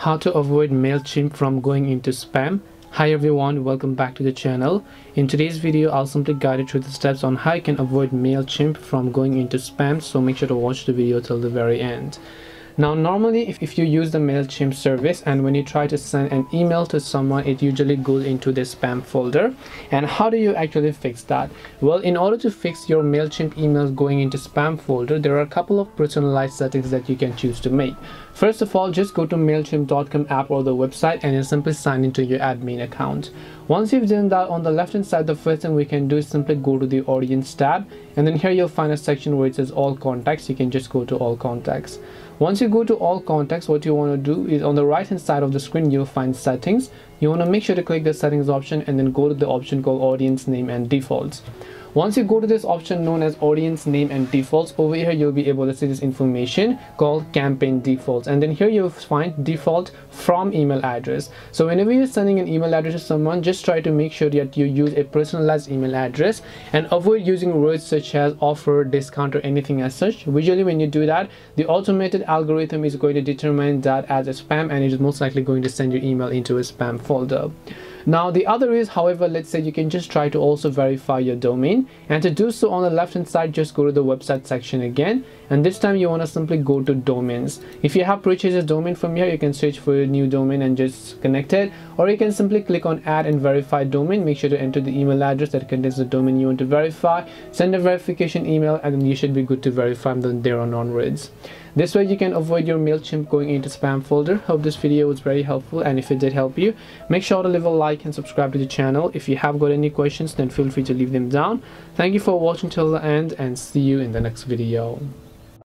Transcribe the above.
how to avoid MailChimp from going into spam. Hi everyone, welcome back to the channel. In today's video, I'll simply guide you through the steps on how you can avoid MailChimp from going into spam, so make sure to watch the video till the very end. Now normally if, if you use the MailChimp service and when you try to send an email to someone it usually goes into the spam folder and how do you actually fix that? Well in order to fix your MailChimp emails going into spam folder there are a couple of personalized settings that you can choose to make. First of all just go to MailChimp.com app or the website and you simply sign into your admin account. Once you've done that on the left hand side the first thing we can do is simply go to the audience tab and then here you'll find a section where it says all contacts you can just go to all contacts once you go to all contacts what you want to do is on the right hand side of the screen you'll find settings. You want to make sure to click the settings option and then go to the option called audience name and defaults once you go to this option known as audience name and defaults over here you'll be able to see this information called campaign defaults. And then here you'll find default from email address. So whenever you're sending an email address to someone just try to make sure that you use a personalized email address and avoid using words such as offer discount or anything as such. Usually when you do that the automated algorithm is going to determine that as a spam and it is most likely going to send your email into a spam folder now the other is however let's say you can just try to also verify your domain. And to do so on the left hand side just go to the website section again. And this time you want to simply go to domains. If you have purchased a domain from here you can search for your new domain and just connect it. Or you can simply click on add and verify domain. Make sure to enter the email address that contains the domain you want to verify. Send a verification email and you should be good to verify them there on onwards this way you can avoid your MailChimp going into spam folder. Hope this video was very helpful and if it did help you, make sure to leave a like and subscribe to the channel. If you have got any questions then feel free to leave them down. Thank you for watching till the end and see you in the next video.